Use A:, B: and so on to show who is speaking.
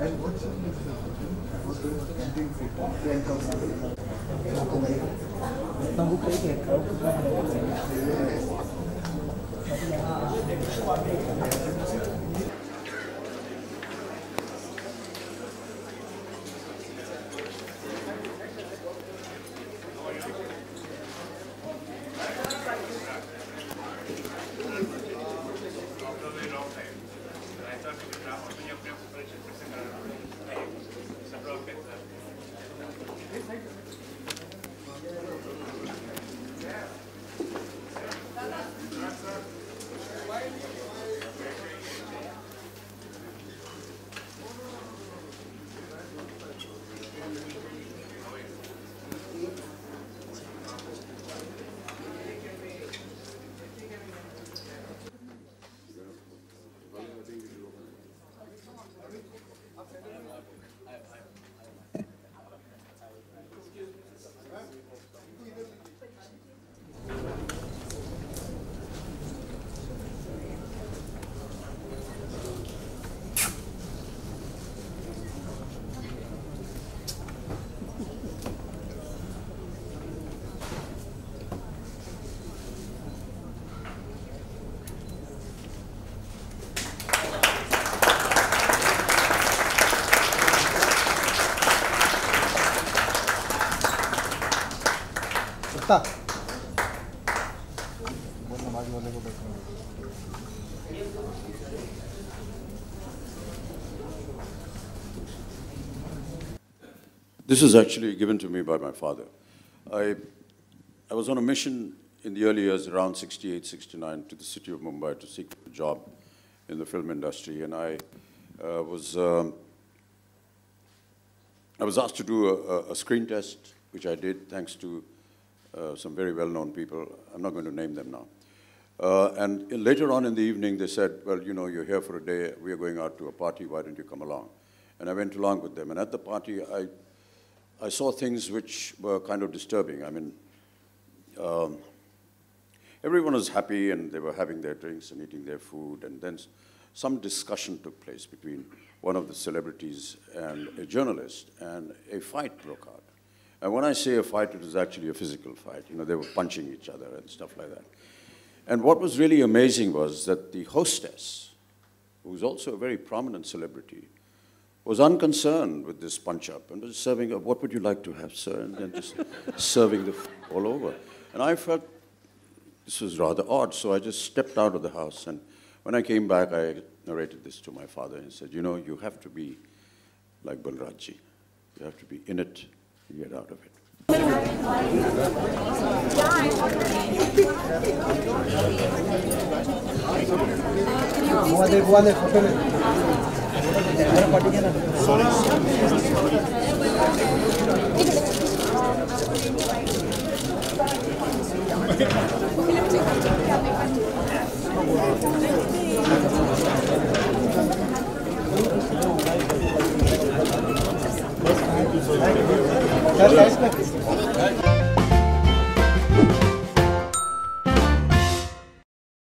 A: And what's the ending figure? Dan hoe kreeg ik ook. कुत्ता
B: This was actually given to me by my father. I, I was on a mission in the early years, around 68, 69, to the city of Mumbai to seek a job in the film industry. And I uh, was, um, I was asked to do a, a, a screen test, which I did thanks to uh, some very well-known people. I'm not going to name them now. Uh, and later on in the evening, they said, well, you know, you're here for a day. We are going out to a party. Why don't you come along? And I went along with them. And at the party, I I saw things which were kind of disturbing. I mean, um, everyone was happy and they were having their drinks and eating their food, and then some discussion took place between one of the celebrities and a journalist, and a fight broke out. And when I say a fight, it was actually a physical fight. You know, they were punching each other and stuff like that. And what was really amazing was that the hostess, who was also a very prominent celebrity, was unconcerned with this punch up and was serving up, what would you like to have, sir? And then just serving the f- all over. And I felt this was rather odd, so I just stepped out of the house. And when I came back, I narrated this to my father and said, You know, you have to be like Balrajji. You have to be in it to get out of it.
A: बुआ दे